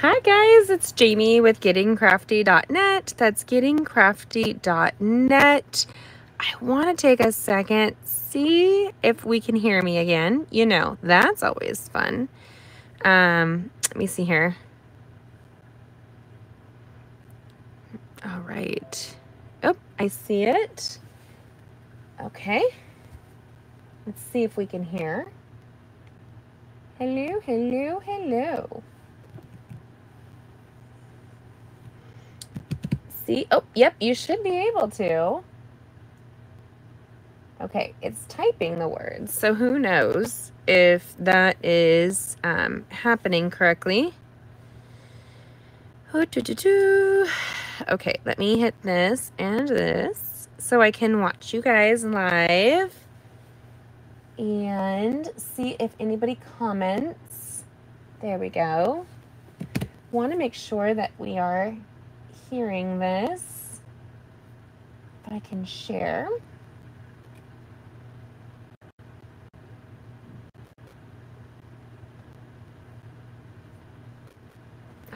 Hi guys, it's Jamie with gettingcrafty.net. That's gettingcrafty.net. I want to take a second, see if we can hear me again. You know, that's always fun. Um, let me see here. All right. Oh, I see it. Okay. Let's see if we can hear. Hello, hello, hello. See? Oh, yep, you should be able to. Okay, it's typing the words. So who knows if that is um, happening correctly. Oh, doo -doo -doo. Okay, let me hit this and this so I can watch you guys live and see if anybody comments. There we go. Want to make sure that we are hearing this but I can share.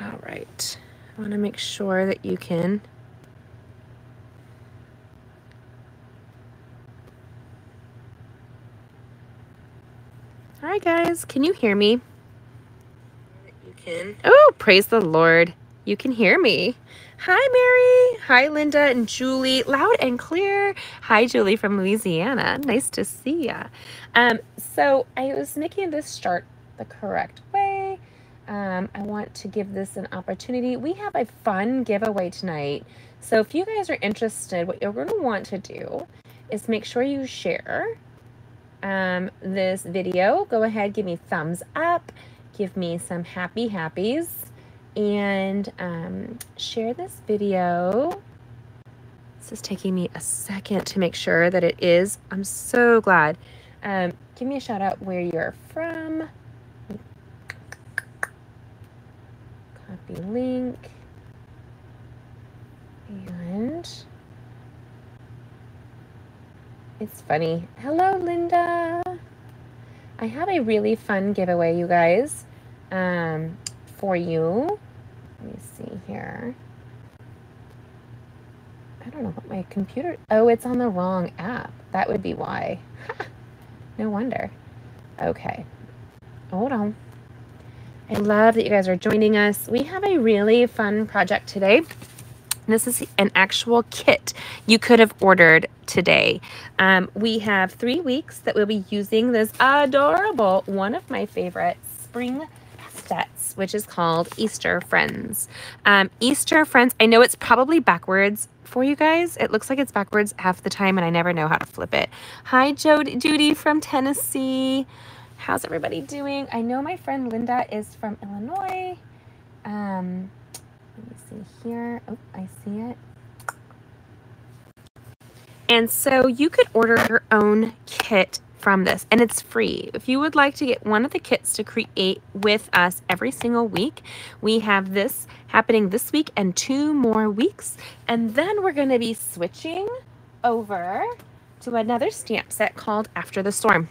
All right. I want to make sure that you can Hi guys, can you hear me? You can. Oh, praise the Lord. You can hear me. Hi, Mary. Hi, Linda and Julie. Loud and clear. Hi, Julie from Louisiana. Nice to see ya. Um, so I was making this chart the correct way. Um, I want to give this an opportunity. We have a fun giveaway tonight. So if you guys are interested, what you're going to want to do is make sure you share um, this video. Go ahead, give me thumbs up. Give me some happy happies and um, share this video. This is taking me a second to make sure that it is. I'm so glad. Um, give me a shout out where you're from. Copy link. And it's funny. Hello, Linda. I have a really fun giveaway, you guys. Um, for you. Let me see here. I don't know what my computer. Oh, it's on the wrong app. That would be why. no wonder. Okay. Hold on. I love that you guys are joining us. We have a really fun project today. This is an actual kit you could have ordered today. Um, we have three weeks that we'll be using this adorable, one of my favorite spring sets, which is called Easter Friends. Um, Easter Friends, I know it's probably backwards for you guys. It looks like it's backwards half the time, and I never know how to flip it. Hi, Jody, Judy from Tennessee. How's everybody doing? I know my friend Linda is from Illinois. Um, let me see here. Oh, I see it. And so you could order your own kit from this and it's free. If you would like to get one of the kits to create with us every single week, we have this happening this week and two more weeks. And then we're going to be switching over to another stamp set called After the Storm.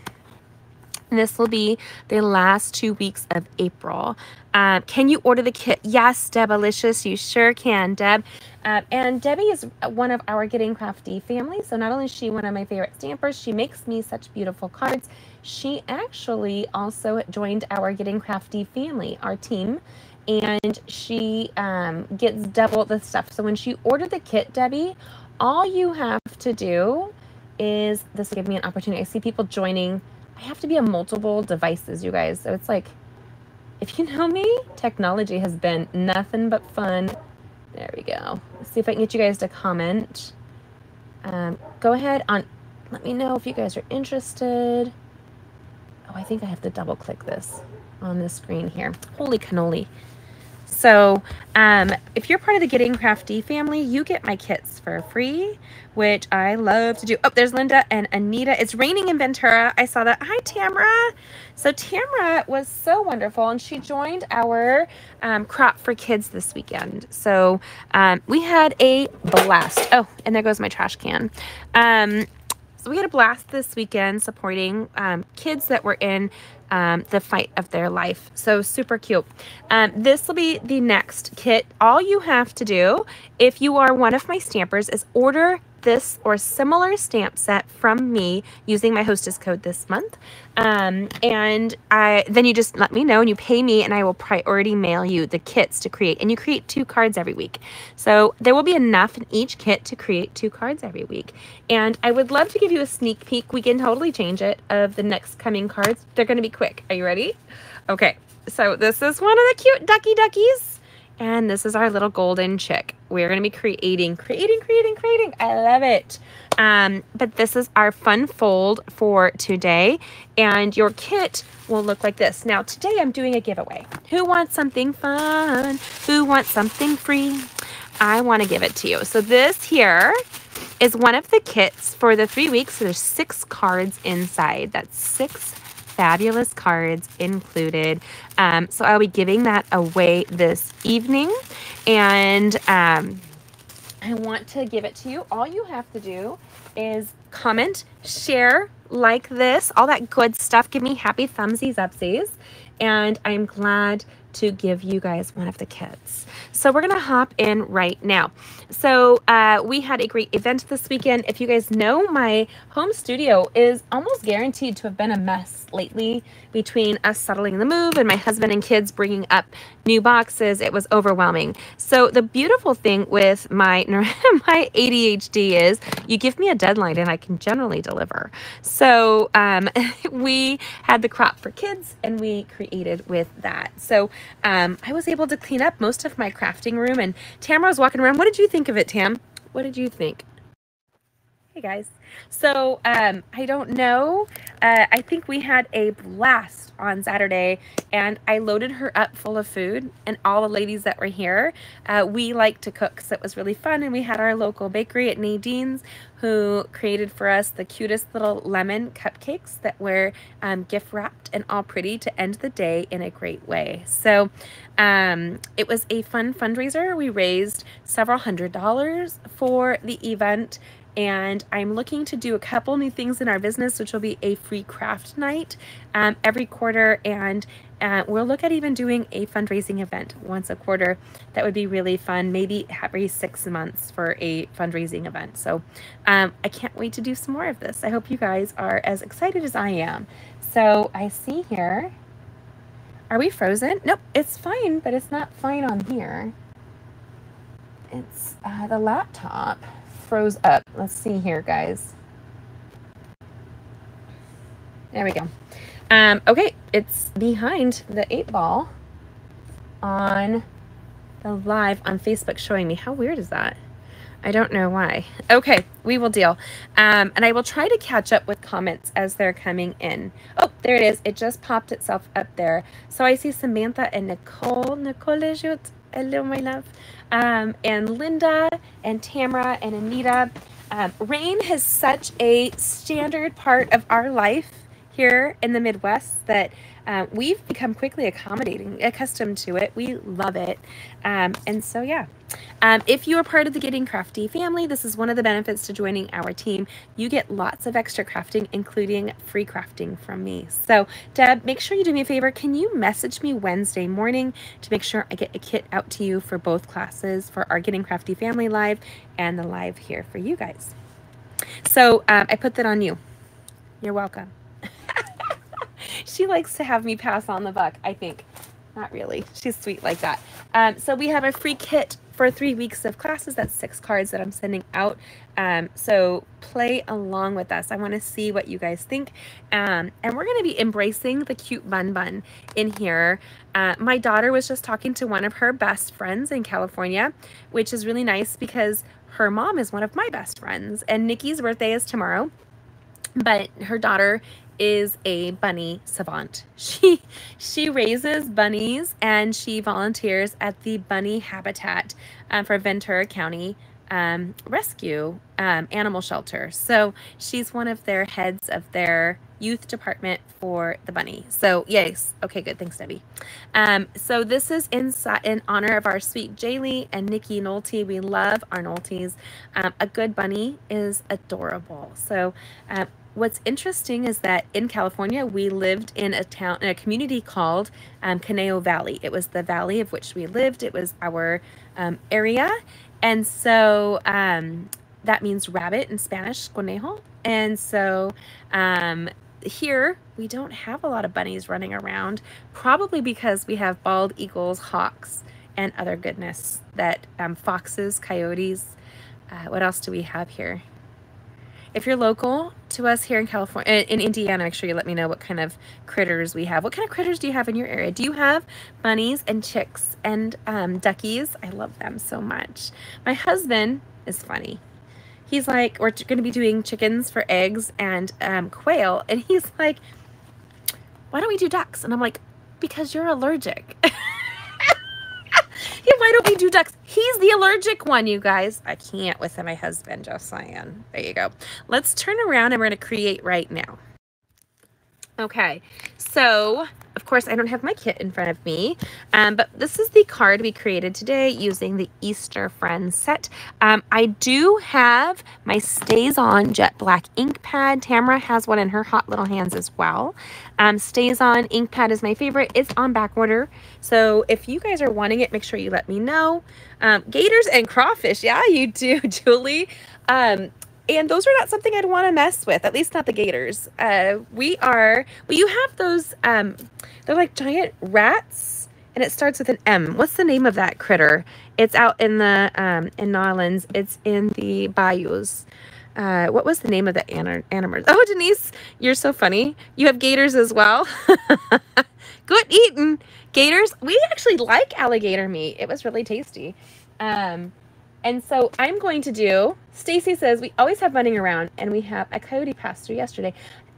And this will be the last two weeks of April. Uh, can you order the kit? Yes, Debalicious, you sure can, Deb. Uh, and Debbie is one of our Getting Crafty family. So not only is she one of my favorite stampers, she makes me such beautiful cards. She actually also joined our Getting Crafty family, our team, and she um, gets double the stuff. So when she ordered the kit, Debbie, all you have to do is this will give me an opportunity. I see people joining. I have to be on multiple devices, you guys. So it's like if you know me, technology has been nothing but fun. There we go. Let's see if I can get you guys to comment. Um, go ahead on, let me know if you guys are interested. Oh, I think I have to double click this on the screen here. Holy cannoli. So um, if you're part of the Getting Crafty family, you get my kits for free, which I love to do. Oh, there's Linda and Anita. It's raining in Ventura. I saw that. Hi, Tamara. So Tamara was so wonderful, and she joined our um, Crop for Kids this weekend. So um, we had a blast. Oh, and there goes my trash can. Um, So we had a blast this weekend supporting um, kids that were in um, the fight of their life. So super cute. Um, this will be the next kit. All you have to do, if you are one of my stampers, is order this or similar stamp set from me using my hostess code this month. Um, and I then you just let me know and you pay me and I will priority mail you the kits to create. And you create two cards every week. So there will be enough in each kit to create two cards every week. And I would love to give you a sneak peek. We can totally change it of the next coming cards. They're going to be quick. Are you ready? Okay. So this is one of the cute ducky duckies. And this is our little golden chick. We're going to be creating, creating, creating, creating. I love it. Um, but this is our fun fold for today. And your kit will look like this. Now, today I'm doing a giveaway. Who wants something fun? Who wants something free? I want to give it to you. So this here is one of the kits for the three weeks. So there's six cards inside. That's six fabulous cards included. Um, so I'll be giving that away this evening. And um, I want to give it to you. All you have to do is comment, share, like this, all that good stuff. Give me happy thumbsies upsies. And I'm glad to give you guys one of the kits. So we're going to hop in right now. So uh, we had a great event this weekend. If you guys know, my home studio is almost guaranteed to have been a mess lately between us settling the move and my husband and kids bringing up new boxes. It was overwhelming. So the beautiful thing with my my ADHD is you give me a deadline and I can generally deliver. So um, we had the crop for kids and we created with that. So um, I was able to clean up most of my crafting room and Tamara was walking around. What did you think of it, Tam? What did you think? Hey guys. So um, I don't know. Uh, I think we had a blast on Saturday, and I loaded her up full of food. And all the ladies that were here, uh, we like to cook, so it was really fun. And we had our local bakery at Nadine's, who created for us the cutest little lemon cupcakes that were um, gift wrapped and all pretty to end the day in a great way. So um, it was a fun fundraiser. We raised several hundred dollars for the event and I'm looking to do a couple new things in our business, which will be a free craft night um, every quarter, and uh, we'll look at even doing a fundraising event once a quarter. That would be really fun, maybe every six months for a fundraising event. So um, I can't wait to do some more of this. I hope you guys are as excited as I am. So I see here, are we frozen? Nope, it's fine, but it's not fine on here. It's uh, the laptop froze up. Let's see here, guys. There we go. Um, okay, it's behind the eight ball on the live on Facebook showing me. How weird is that? I don't know why. Okay, we will deal. Um, and I will try to catch up with comments as they're coming in. Oh, there it is. It just popped itself up there. So I see Samantha and Nicole. Nicole Hello, my love um, and Linda and Tamara and Anita. Um, rain has such a standard part of our life here in the Midwest that uh, we've become quickly accommodating, accustomed to it. We love it. Um, and so, yeah. Um, if you are part of the Getting Crafty family, this is one of the benefits to joining our team. You get lots of extra crafting, including free crafting from me. So, Deb, make sure you do me a favor. Can you message me Wednesday morning to make sure I get a kit out to you for both classes for our Getting Crafty family live and the live here for you guys? So, um, I put that on you. You're welcome she likes to have me pass on the buck, I think. Not really. She's sweet like that. Um, so we have a free kit for three weeks of classes. That's six cards that I'm sending out. Um, so play along with us. I want to see what you guys think. Um, and we're going to be embracing the cute bun bun in here. Uh, my daughter was just talking to one of her best friends in California, which is really nice because her mom is one of my best friends. And Nikki's birthday is tomorrow but her daughter is a bunny savant. She she raises bunnies and she volunteers at the bunny habitat uh, for Ventura County um, rescue um, animal shelter. So she's one of their heads of their youth department for the bunny. So yes, okay, good. Thanks, Debbie. Um, so this is in, in honor of our sweet Jaylee and Nikki Nolte. We love our Noltes. Um, a good bunny is adorable. So uh, what's interesting is that in California, we lived in a town, in a community called um, Conejo Valley. It was the valley of which we lived. It was our um, area. And so um, that means rabbit in Spanish, conejo. And so um, here we don't have a lot of bunnies running around, probably because we have bald eagles, hawks, and other goodness that um, foxes, coyotes. Uh, what else do we have here? If you're local to us here in California, in Indiana, make sure you let me know what kind of critters we have. What kind of critters do you have in your area? Do you have bunnies and chicks and um, duckies? I love them so much. My husband is funny. He's like, we're going to be doing chickens for eggs and um, quail. And he's like, why don't we do ducks? And I'm like, because you're allergic. why don't we do ducks? He's the allergic one, you guys. I can't with my husband, just saying. There you go. Let's turn around and we're going to create right now. Okay, so of course, I don't have my kit in front of me, um, but this is the card we created today using the Easter Friends set. Um, I do have my StazOn Jet Black ink pad. Tamara has one in her hot little hands as well. Um, On ink pad is my favorite. It's on back order. So if you guys are wanting it, make sure you let me know. Um, gators and crawfish. Yeah, you do, Julie. And those are not something I'd want to mess with, at least not the gators. Uh, we are, well, you have those, um, they're like giant rats, and it starts with an M. What's the name of that critter? It's out in the, um, in New It's in the bayous. Uh, what was the name of the animals? Oh, Denise, you're so funny. You have gators as well. Good eating. Gators, we actually like alligator meat. It was really tasty. Um, and so I'm going to do, Stacy says, we always have bunny around and we have a coyote passed through yesterday.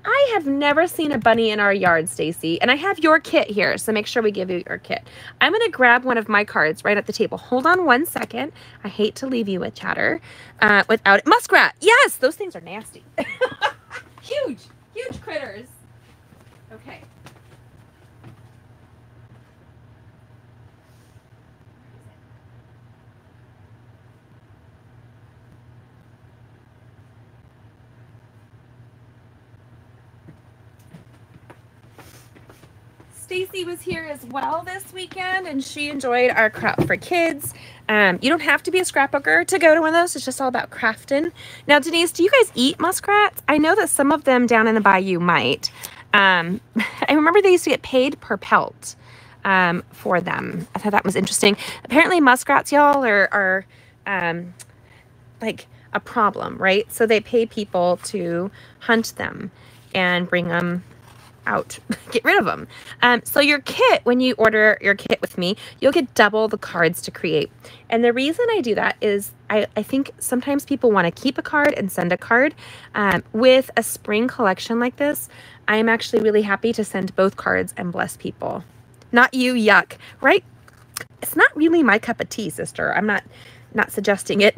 I have never seen a bunny in our yard, Stacy, and I have your kit here, so make sure we give you your kit. I'm going to grab one of my cards right at the table. Hold on one second. I hate to leave you with chatter uh, without it. Muskrat. Yes, those things are nasty. huge, huge critters. Okay. Stacy was here as well this weekend and she enjoyed our crop for kids. Um, you don't have to be a scrapbooker to go to one of those. It's just all about crafting. Now, Denise, do you guys eat muskrats? I know that some of them down in the bayou might. Um, I remember they used to get paid per pelt um, for them. I thought that was interesting. Apparently muskrats, y'all, are, are um, like a problem, right? So they pay people to hunt them and bring them out. get rid of them. Um, so your kit, when you order your kit with me, you'll get double the cards to create. And the reason I do that is I, I think sometimes people want to keep a card and send a card. Um, with a spring collection like this, I am actually really happy to send both cards and bless people. Not you, yuck, right? It's not really my cup of tea, sister. I'm not not suggesting it.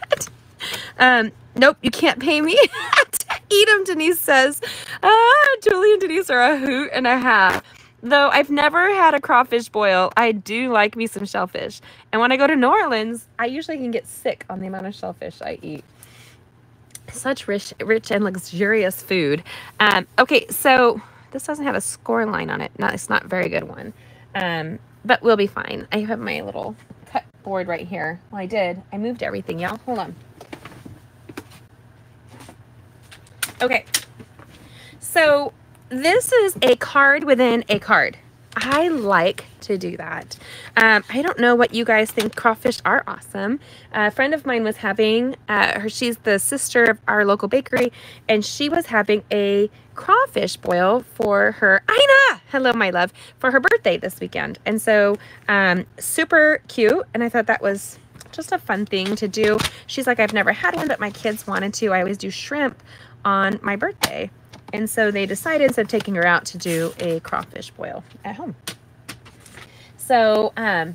um, nope, you can't pay me eat them, Denise says. Ah, Julie and Denise are a hoot and a half. Though I've never had a crawfish boil, I do like me some shellfish. And when I go to New Orleans, I usually can get sick on the amount of shellfish I eat. Such rich, rich and luxurious food. Um, okay, so this doesn't have a score line on it. No, it's not very good one. Um, but we'll be fine. I have my little cut board right here. Well, I did. I moved everything, y'all. Hold on. Okay. So this is a card within a card. I like to do that. Um, I don't know what you guys think. Crawfish are awesome. a friend of mine was having, uh, her. she's the sister of our local bakery, and she was having a crawfish boil for her, Ina, hello my love, for her birthday this weekend. And so um, super cute. And I thought that was just a fun thing to do. She's like, I've never had one, but my kids wanted to. I always do shrimp on my birthday. And so they decided instead of taking her out to do a crawfish boil at home. So um,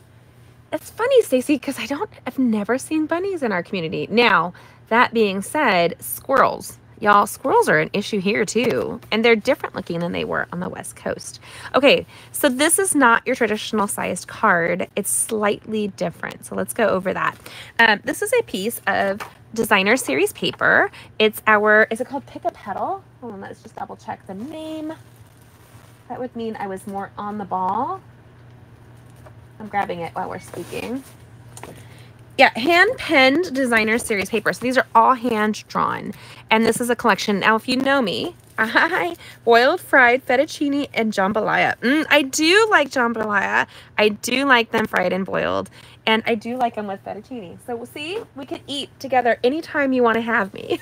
it's funny, Stacy, because I don't, I've never seen bunnies in our community. Now, that being said, squirrels. Y'all, squirrels are an issue here too, and they're different looking than they were on the West Coast. Okay, so this is not your traditional sized card. It's slightly different. So let's go over that. Um, this is a piece of designer series paper. It's our, is it called Pick a Petal? Hold on, let's just double check the name. That would mean I was more on the ball. I'm grabbing it while we're speaking. Yeah, hand penned designer series paper. So these are all hand drawn. And this is a collection. Now, if you know me, I boiled, fried, fettuccine, and jambalaya. Mm, I do like jambalaya. I do like them fried and boiled. And I do like them with fettuccine. So we'll see, we can eat together anytime you want to have me.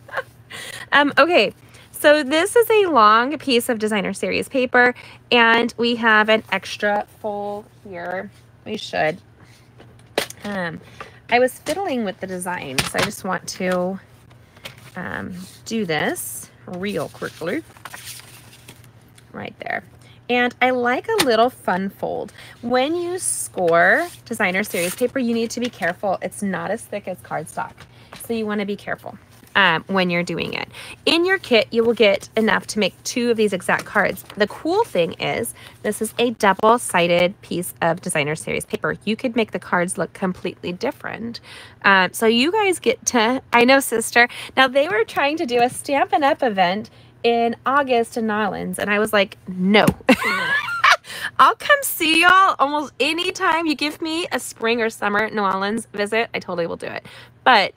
um, okay, so this is a long piece of designer series paper. And we have an extra fold here. We should um, I was fiddling with the design, so I just want to um, do this real quickly. Right there. And I like a little fun fold. When you score designer series paper, you need to be careful. It's not as thick as cardstock. So you want to be careful um, when you're doing it. In your kit, you will get enough to make two of these exact cards. The cool thing is this is a double-sided piece of designer series paper. You could make the cards look completely different. Um, so you guys get to, I know sister, now they were trying to do a Stampin' Up event in August in Nolans, and I was like, no. I'll come see y'all almost anytime you give me a spring or summer New Orleans visit. I totally will do it. But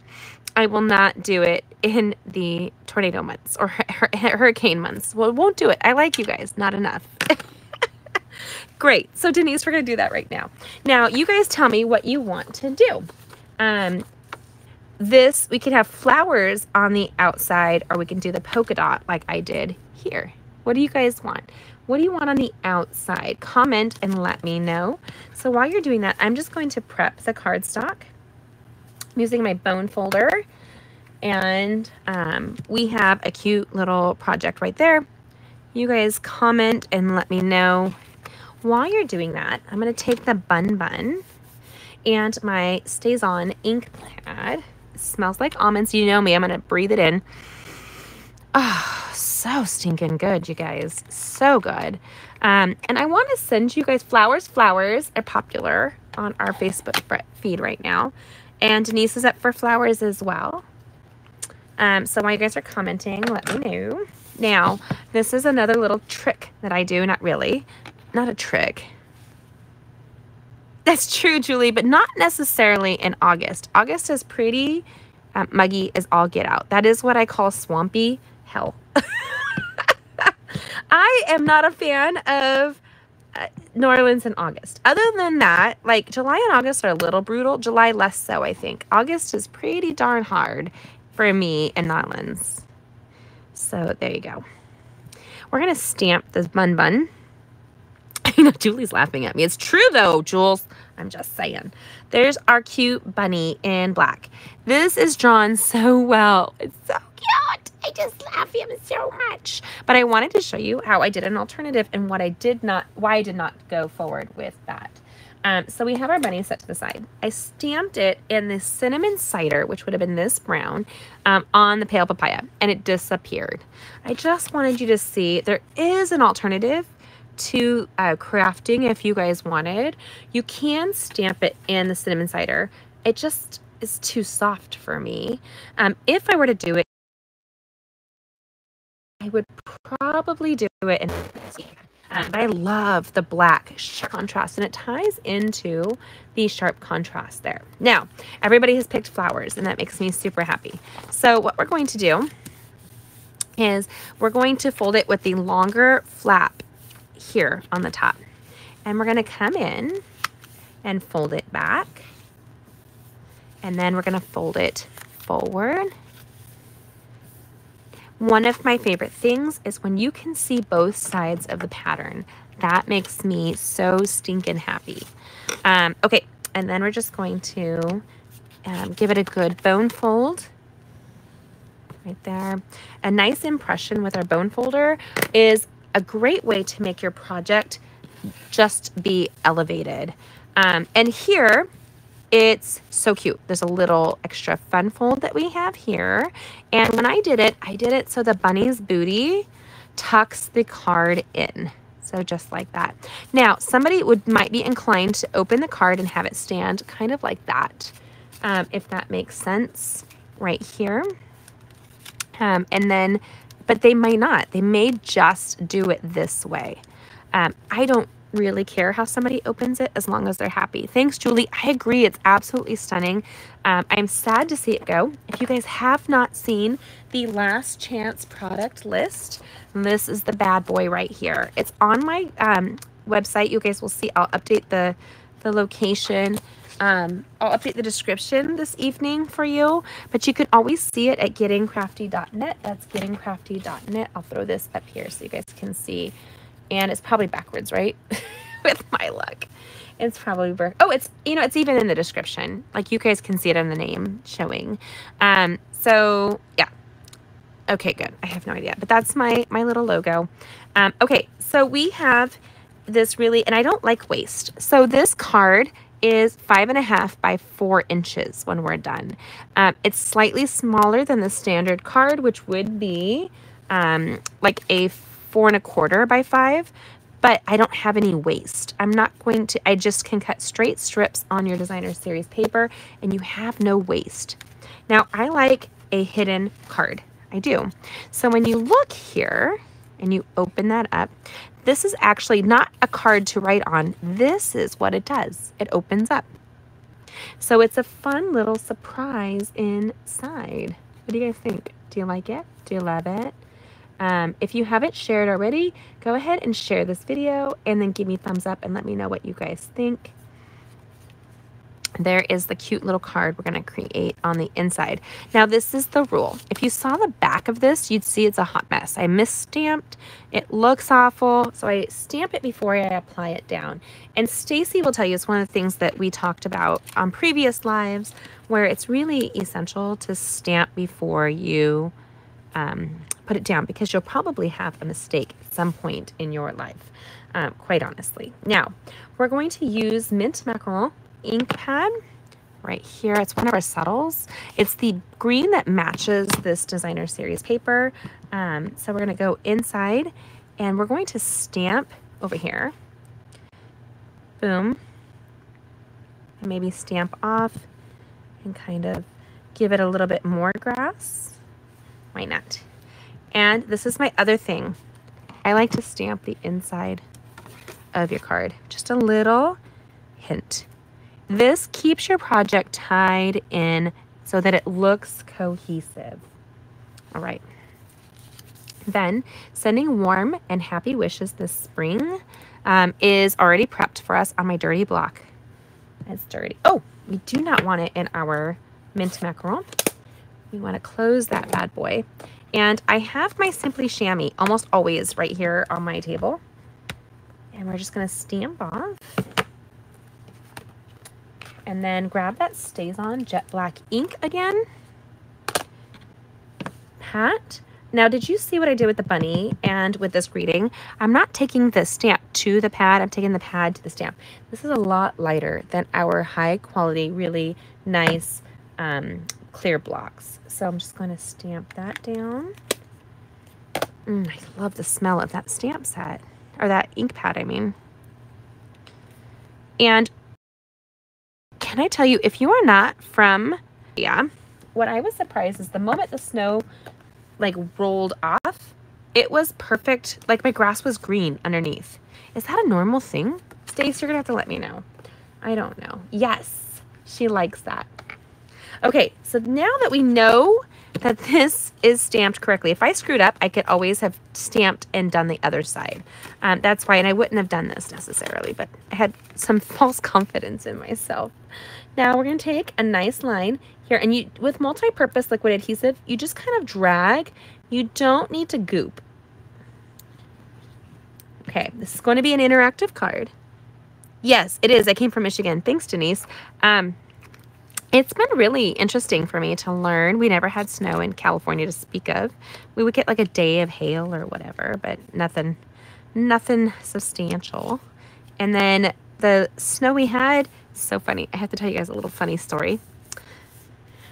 I will not do it in the tornado months or hurricane months. Well, won't do it. I like you guys, not enough. Great. So Denise, we're going to do that right now. Now, you guys tell me what you want to do. Um, this, we could have flowers on the outside or we can do the polka dot like I did here. What do you guys want? What do you want on the outside? Comment and let me know. So while you're doing that, I'm just going to prep the cardstock. I'm using my bone folder and um, we have a cute little project right there. You guys comment and let me know. While you're doing that, I'm going to take the Bun Bun and my StazOn ink pad. Smells like almonds. You know me. I'm going to breathe it in. Oh, so stinking good, you guys. So good. Um, and I want to send you guys flowers. Flowers are popular on our Facebook feed right now. And Denise is up for flowers as well. Um, so while you guys are commenting, let me know. Now, this is another little trick that I do. Not really. Not a trick. That's true, Julie, but not necessarily in August. August is pretty um, muggy as all get out. That is what I call swampy hell. I am not a fan of New Orleans in August. Other than that, like July and August are a little brutal. July less so, I think. August is pretty darn hard for me in New Orleans. So there you go. We're going to stamp this bun bun. Know Julie's laughing at me. It's true though, Jules. I'm just saying. There's our cute bunny in black. This is drawn so well. It's so cute. I just love him so much. But I wanted to show you how I did an alternative and what I did not, why I did not go forward with that. Um, so we have our bunny set to the side. I stamped it in the cinnamon cider, which would have been this brown, um, on the pale papaya, and it disappeared. I just wanted you to see there is an alternative to uh, crafting if you guys wanted. You can stamp it in the cinnamon cider. It just is too soft for me. Um, if I were to do it, I would probably do it in um, but I love the black contrast and it ties into the sharp contrast there. Now, everybody has picked flowers and that makes me super happy. So what we're going to do is we're going to fold it with the longer flap here on the top. And we're going to come in and fold it back. And then we're going to fold it forward. One of my favorite things is when you can see both sides of the pattern. That makes me so stinking happy. Um, okay, and then we're just going to um, give it a good bone fold right there. A nice impression with our bone folder is a great way to make your project just be elevated. Um, and here, it's so cute. There's a little extra fun fold that we have here. And when I did it, I did it so the bunny's booty tucks the card in. So just like that. Now, somebody would might be inclined to open the card and have it stand kind of like that, um, if that makes sense, right here. Um, and then, but they might not. They may just do it this way. Um, I don't really care how somebody opens it as long as they're happy. Thanks, Julie. I agree. It's absolutely stunning. Um, I'm sad to see it go. If you guys have not seen the last chance product list, this is the bad boy right here. It's on my um, website. You guys will see. I'll update the, the location. Um, I'll update the description this evening for you, but you can always see it at gettingcrafty.net. That's gettingcrafty.net. I'll throw this up here so you guys can see and it's probably backwards, right? With my luck. It's probably, oh, it's, you know, it's even in the description. Like you guys can see it in the name showing. Um, so yeah. Okay, good. I have no idea, but that's my, my little logo. Um, okay. So we have this really, and I don't like waste. So this card is five and a half by four inches when we're done. Um, it's slightly smaller than the standard card, which would be um, like a four and a quarter by five, but I don't have any waste. I'm not going to, I just can cut straight strips on your designer series paper and you have no waste. Now I like a hidden card. I do. So when you look here and you open that up, this is actually not a card to write on. This is what it does. It opens up. So it's a fun little surprise inside. What do you guys think? Do you like it? Do you love it? Um, if you haven't shared already, go ahead and share this video and then give me thumbs up and let me know what you guys think. There is the cute little card we're going to create on the inside. Now, this is the rule. If you saw the back of this, you'd see it's a hot mess. I misstamped. It looks awful. So I stamp it before I apply it down. And Stacy will tell you it's one of the things that we talked about on previous lives where it's really essential to stamp before you um, put it down because you'll probably have a mistake at some point in your life, um, quite honestly. Now, we're going to use Mint Macaron ink pad right here. It's one of our subtles. It's the green that matches this designer series paper. Um, so we're going to go inside and we're going to stamp over here. Boom. And maybe stamp off and kind of give it a little bit more grass. Why not? And this is my other thing. I like to stamp the inside of your card. Just a little hint. This keeps your project tied in so that it looks cohesive. All right. Then, sending warm and happy wishes this spring um, is already prepped for us on my dirty block. It's dirty. Oh, we do not want it in our mint macaron. We want to close that bad boy. And I have my Simply Shammy almost always right here on my table. And we're just going to stamp off. And then grab that StazOn Jet Black ink again. Pat. Now, did you see what I did with the bunny and with this greeting? I'm not taking the stamp to the pad. I'm taking the pad to the stamp. This is a lot lighter than our high quality, really nice um, clear blocks. So I'm just going to stamp that down. Mm, I love the smell of that stamp set, or that ink pad, I mean. And can I tell you, if you are not from, yeah, what I was surprised is the moment the snow like rolled off, it was perfect. Like my grass was green underneath. Is that a normal thing? Stace, you're gonna have to let me know. I don't know. Yes, she likes that. Okay, so now that we know that this is stamped correctly, if I screwed up, I could always have stamped and done the other side. Um, that's why, and I wouldn't have done this necessarily, but I had some false confidence in myself. Now we're going to take a nice line here, and you with multi-purpose liquid adhesive, you just kind of drag. You don't need to goop. Okay, this is going to be an interactive card. Yes, it is. I came from Michigan. Thanks, Denise. Um, it's been really interesting for me to learn. We never had snow in California to speak of. We would get like a day of hail or whatever, but nothing, nothing substantial. And then the snow we had, so funny. I have to tell you guys a little funny story.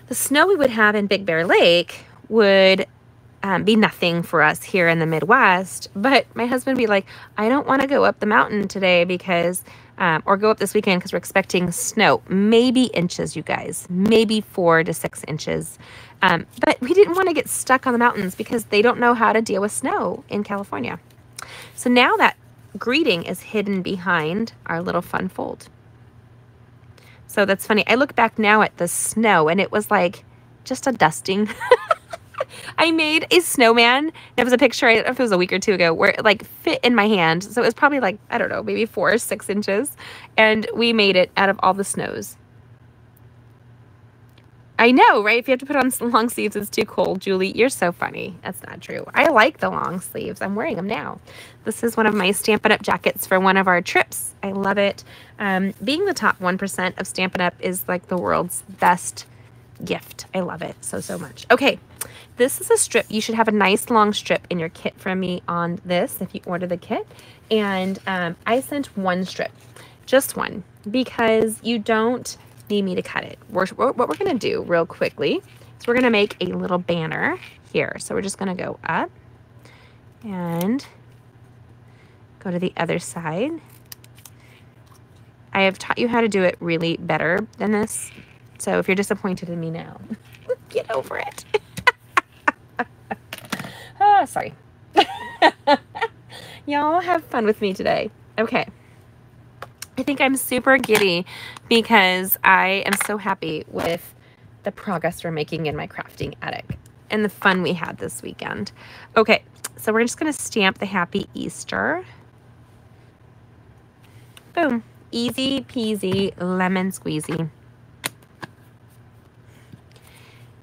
The snow we would have in Big Bear Lake would um, be nothing for us here in the Midwest. But my husband be like, I don't want to go up the mountain today because, um, or go up this weekend because we're expecting snow. Maybe inches, you guys, maybe four to six inches. Um, but we didn't want to get stuck on the mountains because they don't know how to deal with snow in California. So now that greeting is hidden behind our little fun fold. So that's funny. I look back now at the snow and it was like just a dusting. I made a snowman. There was a picture, I don't know if it was a week or two ago, where it like fit in my hand. So it was probably like, I don't know, maybe four or six inches. And we made it out of all the snows. I know, right? If you have to put on long sleeves, it's too cold. Julie, you're so funny. That's not true. I like the long sleeves. I'm wearing them now. This is one of my Stampin' Up! jackets for one of our trips. I love it. Um, being the top 1% of Stampin' Up! is like the world's best gift. I love it so, so much. Okay, this is a strip. You should have a nice long strip in your kit from me on this if you order the kit. And um, I sent one strip, just one, because you don't need me to cut it. We're, what we're going to do real quickly is we're going to make a little banner here. So we're just going to go up and go to the other side. I have taught you how to do it really better than this. So if you're disappointed in me now, get over it. Ah, ah, ah. ah, sorry. Y'all have fun with me today. Okay. I think I'm super giddy because I am so happy with the progress we're making in my crafting attic and the fun we had this weekend. Okay, so we're just going to stamp the Happy Easter. Boom. Easy peasy lemon squeezy.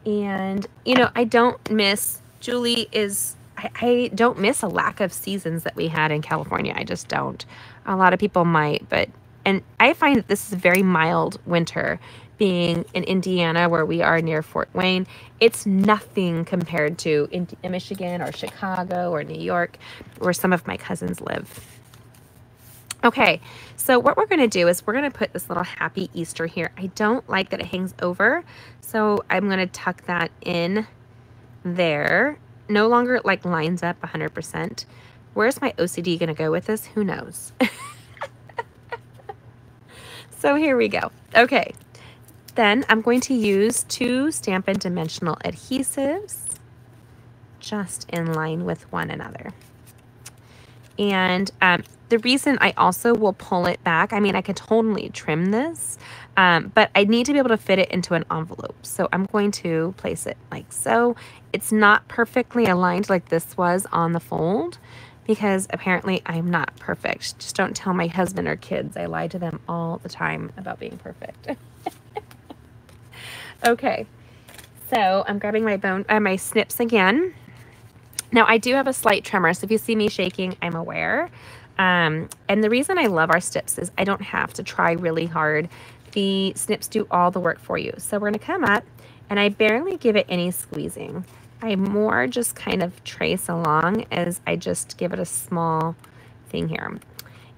And, you know, I don't miss, Julie is, I, I, don't miss a lack of seasons that we had in California. I just don't. A lot of people might, but, and I find that this is a very mild winter being in Indiana where we are near Fort Wayne. It's nothing compared to in, Michigan or Chicago or New York where some of my cousins live. Okay, so what we're going to do is we're going to put this little happy Easter here. I don't like that it hangs over, so I'm going to tuck that in there. No longer like lines up 100%. Where's my OCD going to go with this? Who knows? so here we go. Okay, then I'm going to use two Stampin' Dimensional adhesives just in line with one another. And um, the reason I also will pull it back, I mean, I could totally trim this, um, but I need to be able to fit it into an envelope. So I'm going to place it like so. It's not perfectly aligned like this was on the fold because apparently I'm not perfect. Just don't tell my husband or kids. I lie to them all the time about being perfect. okay, so I'm grabbing my bone, uh, my snips again. Now I do have a slight tremor, so if you see me shaking, I'm aware. Um, and the reason I love our snips is I don't have to try really hard. The snips do all the work for you. So we're going to come up and I barely give it any squeezing. I more just kind of trace along as I just give it a small thing here.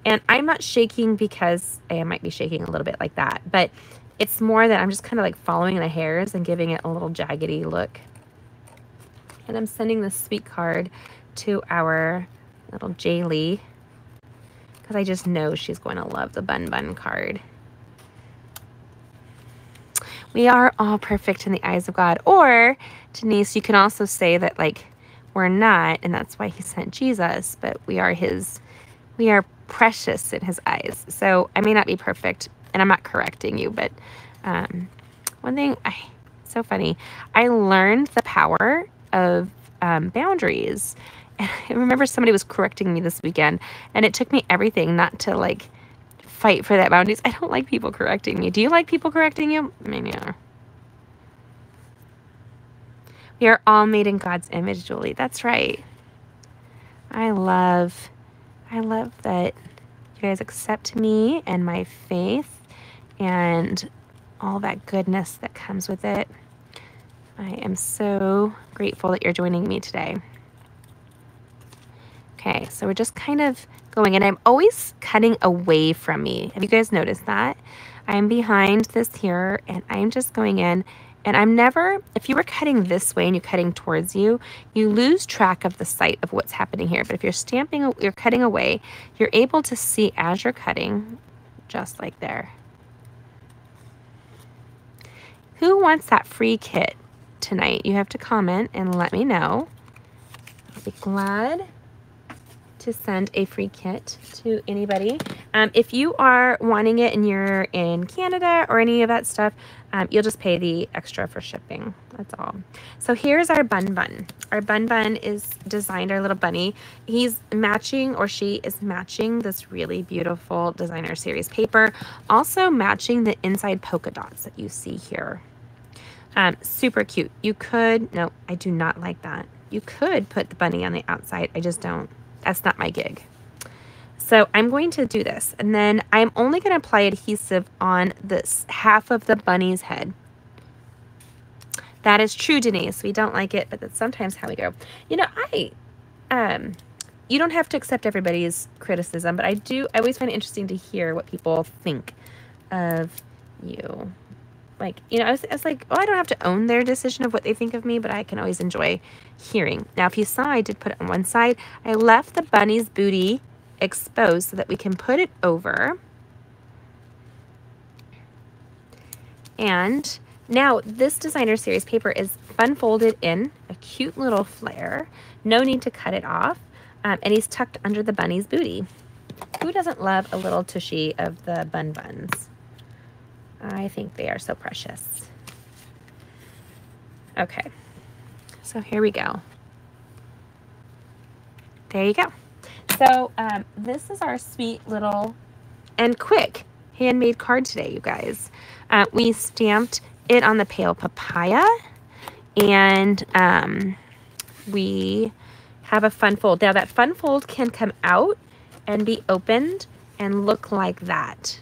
And I'm not shaking because I might be shaking a little bit like that, but it's more that I'm just kind of like following the hairs and giving it a little jaggedy look. And I'm sending this sweet card to our little Jaylee because I just know she's going to love the Bun Bun card. We are all perfect in the eyes of God. Or, Denise, you can also say that, like, we're not, and that's why he sent Jesus, but we are his, we are precious in his eyes. So I may not be perfect, and I'm not correcting you, but um, one thing, I, so funny, I learned the power of um, boundaries I remember somebody was correcting me this weekend, and it took me everything not to like fight for that boundaries. I don't like people correcting me. Do you like people correcting you? Maybe are. We are all made in God's image, Julie. That's right. I love, I love that you guys accept me and my faith and all that goodness that comes with it. I am so grateful that you're joining me today. Okay, so we're just kind of going. And I'm always cutting away from me. Have you guys noticed that? I'm behind this here and I'm just going in and I'm never, if you were cutting this way and you're cutting towards you, you lose track of the sight of what's happening here. But if you're stamping, you're cutting away, you're able to see as you're cutting, just like there. Who wants that free kit tonight? You have to comment and let me know. I'll be glad to send a free kit to anybody. Um, if you are wanting it and you're in Canada or any of that stuff, um, you'll just pay the extra for shipping. That's all. So here's our bun bun. Our bun bun is designed, our little bunny. He's matching or she is matching this really beautiful designer series paper. Also matching the inside polka dots that you see here. Um, super cute. You could, no, I do not like that. You could put the bunny on the outside. I just don't. That's not my gig. So I'm going to do this and then I'm only going to apply adhesive on this half of the bunny's head. That is true, Denise. We don't like it, but that's sometimes how we go. You know, I, um, you don't have to accept everybody's criticism, but I do, I always find it interesting to hear what people think of you. Like, you know, I was, like, oh, I don't have to own their decision of what they think of me, but I can always enjoy hearing. Now, if you saw, I did put it on one side. I left the bunny's booty exposed so that we can put it over. And now this designer series paper is fun folded in a cute little flare. No need to cut it off. Um, and he's tucked under the bunny's booty. Who doesn't love a little tushy of the bun buns? I think they are so precious. Okay, so here we go. There you go. So um, this is our sweet little and quick handmade card today, you guys. Uh, we stamped it on the pale papaya and um, we have a fun fold. Now that fun fold can come out and be opened and look like that.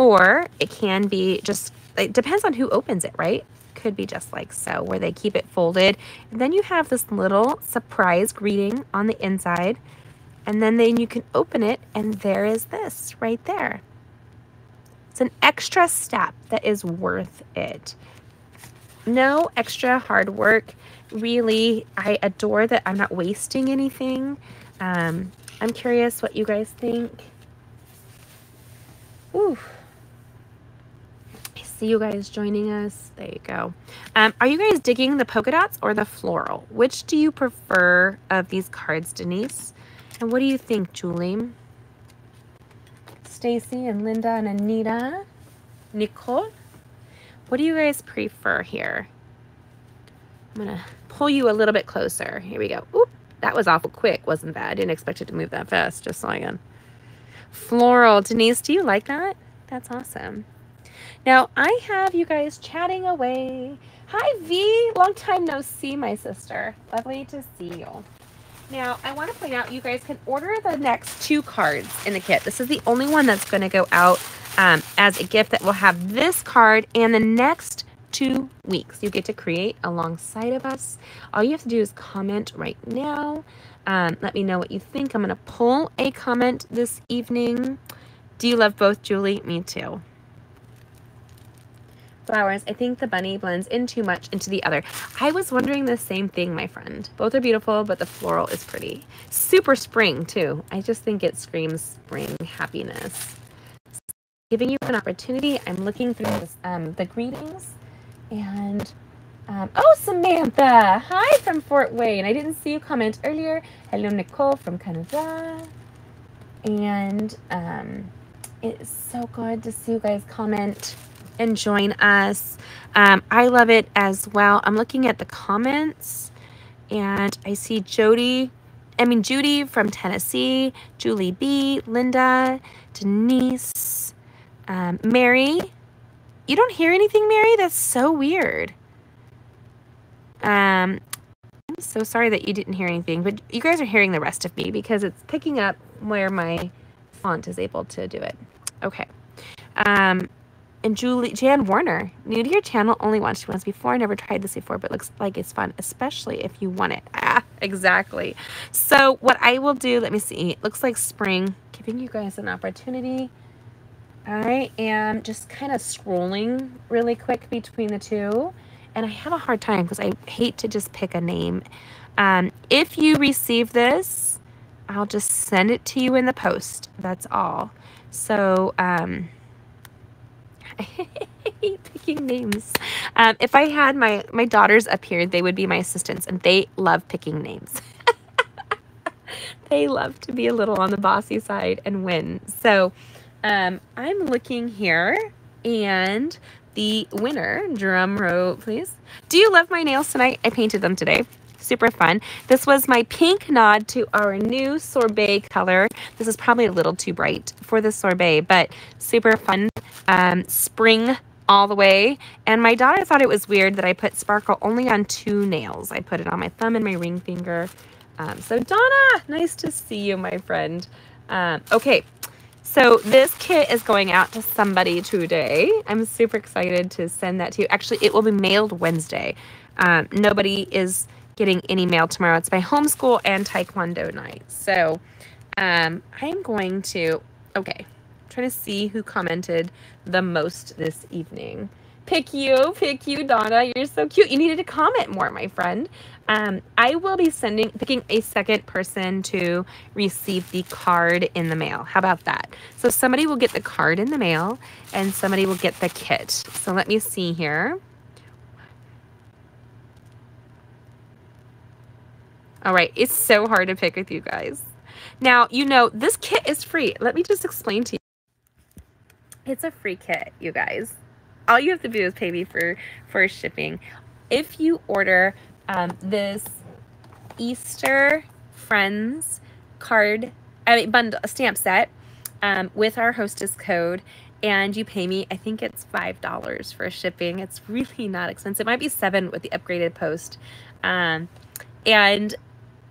Or it can be just, it depends on who opens it, right? Could be just like so, where they keep it folded. And then you have this little surprise greeting on the inside. And then, then you can open it, and there is this right there. It's an extra step that is worth it. No extra hard work. Really, I adore that I'm not wasting anything. Um, I'm curious what you guys think. Ooh see you guys joining us. There you go. Um, are you guys digging the polka dots or the floral? Which do you prefer of these cards, Denise? And what do you think, Julie? Stacy and Linda and Anita. Nicole? What do you guys prefer here? I'm going to pull you a little bit closer. Here we go. Oop, that was awful quick, wasn't that? I didn't expect it to move that fast, just saying. Floral. Denise, do you like that? That's awesome. Now, I have you guys chatting away. Hi, V. Long time no see, my sister. Lovely to see you. Now, I want to point out you guys can order the next two cards in the kit. This is the only one that's going to go out um, as a gift that will have this card and the next two weeks. You get to create alongside of us. All you have to do is comment right now. Um, let me know what you think. I'm going to pull a comment this evening. Do you love both, Julie? Me too flowers. I think the bunny blends in too much into the other. I was wondering the same thing, my friend. Both are beautiful, but the floral is pretty. Super spring, too. I just think it screams spring happiness. Giving you an opportunity, I'm looking through this, um, the greetings. And, um, oh, Samantha. Hi from Fort Wayne. I didn't see you comment earlier. Hello, Nicole from Canada. And um, it is so good to see you guys comment and join us. Um, I love it as well. I'm looking at the comments and I see Jody, I mean, Judy from Tennessee, Julie B, Linda, Denise, um, Mary. You don't hear anything, Mary? That's so weird. Um, I'm so sorry that you didn't hear anything, but you guys are hearing the rest of me because it's picking up where my font is able to do it. Okay. Um, and Julie Jan Warner, new to your channel, only watched once before. Never tried this before, but looks like it's fun, especially if you want it. Ah, exactly. So what I will do, let me see. It looks like spring, giving you guys an opportunity. I am just kind of scrolling really quick between the two, and I have a hard time because I hate to just pick a name. Um, if you receive this, I'll just send it to you in the post. That's all. So, um, hate picking names. Um, if I had my, my daughters up here, they would be my assistants, and they love picking names. they love to be a little on the bossy side and win. So um, I'm looking here, and the winner, drum roll, please. Do you love my nails tonight? I painted them today super fun. This was my pink nod to our new sorbet color. This is probably a little too bright for the sorbet, but super fun. Um, spring all the way. And my daughter thought it was weird that I put sparkle only on two nails. I put it on my thumb and my ring finger. Um, so Donna, nice to see you, my friend. Um, okay, so this kit is going out to somebody today. I'm super excited to send that to you. Actually, it will be mailed Wednesday. Um, nobody is getting any mail tomorrow. It's my homeschool and taekwondo night. So um, I'm going to, okay, I'm trying to see who commented the most this evening. Pick you, pick you, Donna. You're so cute. You needed to comment more, my friend. Um, I will be sending, picking a second person to receive the card in the mail. How about that? So somebody will get the card in the mail and somebody will get the kit. So let me see here. All right, it's so hard to pick with you guys. Now, you know, this kit is free. Let me just explain to you. It's a free kit, you guys. All you have to do is pay me for, for shipping. If you order um, this Easter Friends card, I mean, bundle, stamp set um, with our hostess code, and you pay me, I think it's $5 for shipping. It's really not expensive. It might be seven with the upgraded post. Um, and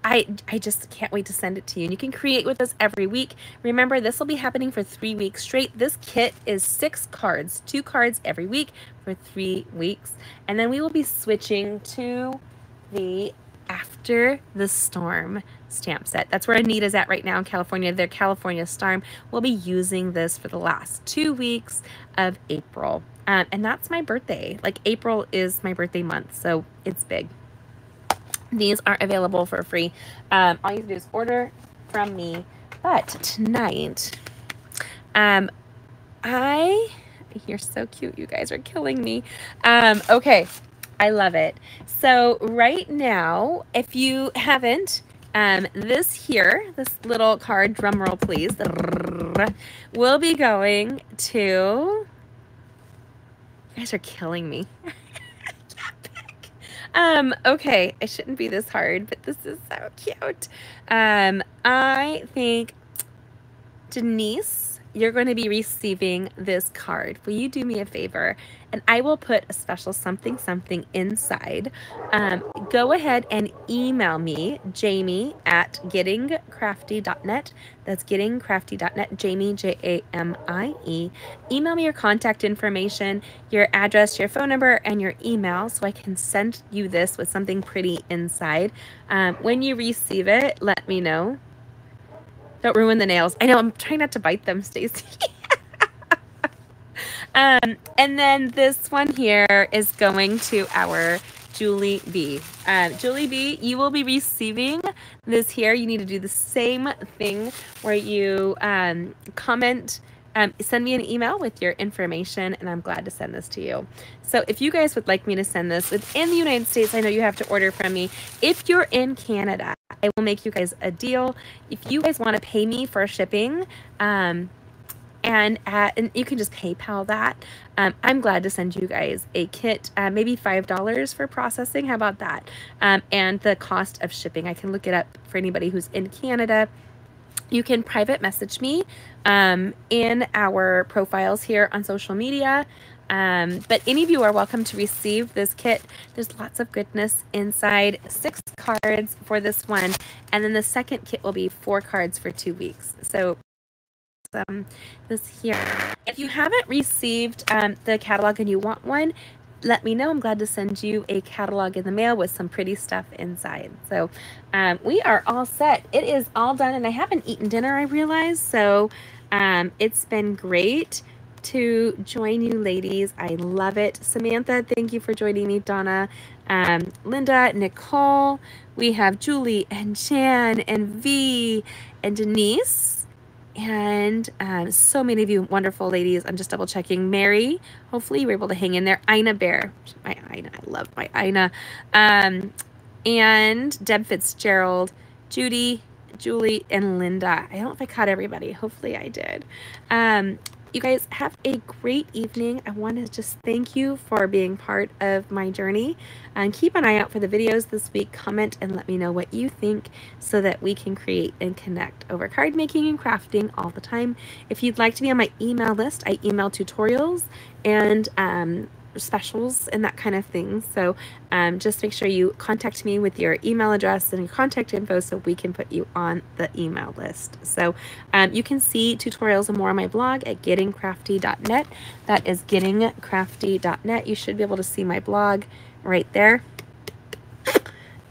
I, I just can't wait to send it to you. And you can create with us every week. Remember, this will be happening for three weeks straight. This kit is six cards, two cards every week for three weeks. And then we will be switching to the After the Storm stamp set. That's where Anita's at right now in California. Their California Storm We'll be using this for the last two weeks of April. Um, and that's my birthday. Like April is my birthday month, so it's big. These are available for free. Um, all you have to do is order from me. But tonight, um, I, you're so cute. You guys are killing me. Um, okay. I love it. So right now, if you haven't, um, this here, this little card, drum roll please, will be going to, you guys are killing me. Um, okay, it shouldn't be this hard, but this is so cute. Um, I think Denise you're going to be receiving this card. Will you do me a favor? And I will put a special something something inside. Um, go ahead and email me, Jamie at gettingcrafty.net. That's gettingcrafty.net, Jamie, J A M I E. Email me your contact information, your address, your phone number, and your email so I can send you this with something pretty inside. Um, when you receive it, let me know don't ruin the nails. I know, I'm trying not to bite them, Stacy. um, and then this one here is going to our Julie B. Um, Julie B, you will be receiving this here. You need to do the same thing where you um, comment um, send me an email with your information and I'm glad to send this to you. So if you guys would like me to send this within the United States, I know you have to order from me. If you're in Canada, I will make you guys a deal. If you guys want to pay me for shipping, um, and, at, and you can just PayPal that. Um, I'm glad to send you guys a kit, uh, maybe $5 for processing. How about that? Um, and the cost of shipping. I can look it up for anybody who's in Canada you can private message me um, in our profiles here on social media. Um, but any of you are welcome to receive this kit. There's lots of goodness inside. Six cards for this one. And then the second kit will be four cards for two weeks. So um, this here. If you haven't received um, the catalog and you want one, let me know. I'm glad to send you a catalog in the mail with some pretty stuff inside. So um, we are all set. It is all done, and I haven't eaten dinner, I realize. So um, it's been great to join you ladies. I love it. Samantha, thank you for joining me. Donna, um, Linda, Nicole, we have Julie and Jan and V and Denise and um, so many of you wonderful ladies. I'm just double checking. Mary, hopefully you were able to hang in there. Ina Bear, my Ina, I love my Ina. Um, and Deb Fitzgerald, Judy, Julie, and Linda. I don't know if I caught everybody. Hopefully I did. Um, you guys have a great evening. I want to just thank you for being part of my journey. And keep an eye out for the videos this week. Comment and let me know what you think so that we can create and connect over card making and crafting all the time. If you'd like to be on my email list, I email tutorials and um, specials and that kind of thing. So um, just make sure you contact me with your email address and contact info so we can put you on the email list. So um, you can see tutorials and more on my blog at gettingcrafty.net. That is gettingcrafty.net. You should be able to see my blog right there.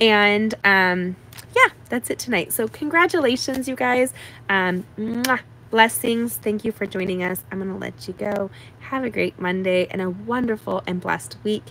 And um, yeah, that's it tonight. So congratulations, you guys. Um, mwah, blessings. Thank you for joining us. I'm going to let you go. Have a great Monday and a wonderful and blessed week.